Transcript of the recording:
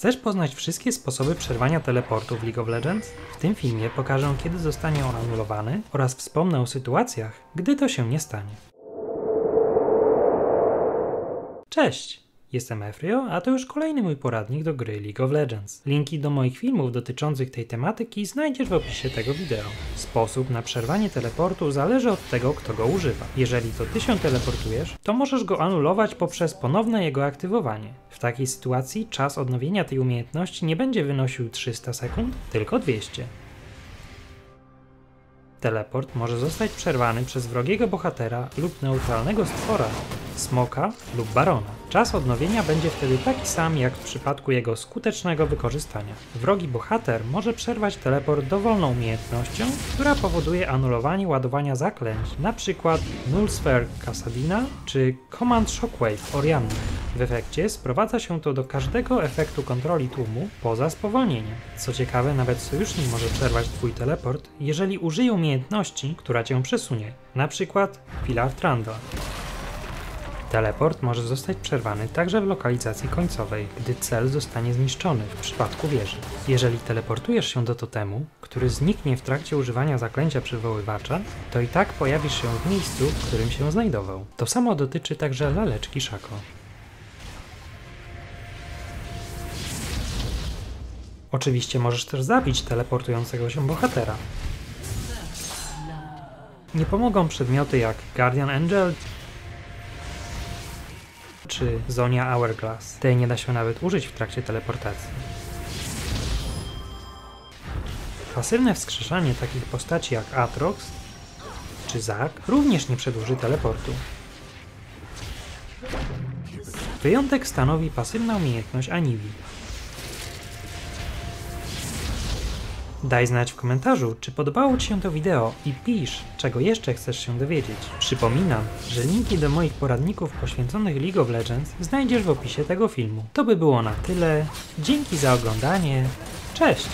Chcesz poznać wszystkie sposoby przerwania teleportu w League of Legends? W tym filmie pokażę, kiedy zostanie on anulowany oraz wspomnę o sytuacjach, gdy to się nie stanie. Cześć! Jestem Efrio, a to już kolejny mój poradnik do gry League of Legends. Linki do moich filmów dotyczących tej tematyki znajdziesz w opisie tego wideo. Sposób na przerwanie teleportu zależy od tego, kto go używa. Jeżeli to ty się teleportujesz, to możesz go anulować poprzez ponowne jego aktywowanie. W takiej sytuacji czas odnowienia tej umiejętności nie będzie wynosił 300 sekund, tylko 200. Teleport może zostać przerwany przez wrogiego bohatera lub neutralnego stwora, smoka lub barona. Czas odnowienia będzie wtedy taki sam jak w przypadku jego skutecznego wykorzystania. Wrogi bohater może przerwać teleport dowolną umiejętnością, która powoduje anulowanie ładowania zaklęć, np. Null Sphere Kasadina czy Command Shockwave Orianny. W efekcie sprowadza się to do każdego efektu kontroli tłumu poza spowolnieniem. Co ciekawe, nawet sojusznik może przerwać twój teleport, jeżeli użyje umiejętności, która cię przesunie, np. Pilar Trandla. Teleport może zostać przerwany także w lokalizacji końcowej, gdy cel zostanie zniszczony w przypadku wieży. Jeżeli teleportujesz się do totemu, który zniknie w trakcie używania zaklęcia przywoływacza, to i tak pojawisz się w miejscu, w którym się znajdował. To samo dotyczy także laleczki Szako. Oczywiście możesz też zabić teleportującego się bohatera. Nie pomogą przedmioty jak Guardian Angel czy Zonia Hourglass. Tej nie da się nawet użyć w trakcie teleportacji. Pasywne wskrzeszanie takich postaci jak Atrox czy Zack również nie przedłuży teleportu. Wyjątek stanowi pasywna umiejętność Aniwi. Daj znać w komentarzu, czy podobało Ci się to wideo i pisz, czego jeszcze chcesz się dowiedzieć. Przypominam, że linki do moich poradników poświęconych League of Legends znajdziesz w opisie tego filmu. To by było na tyle. Dzięki za oglądanie. Cześć!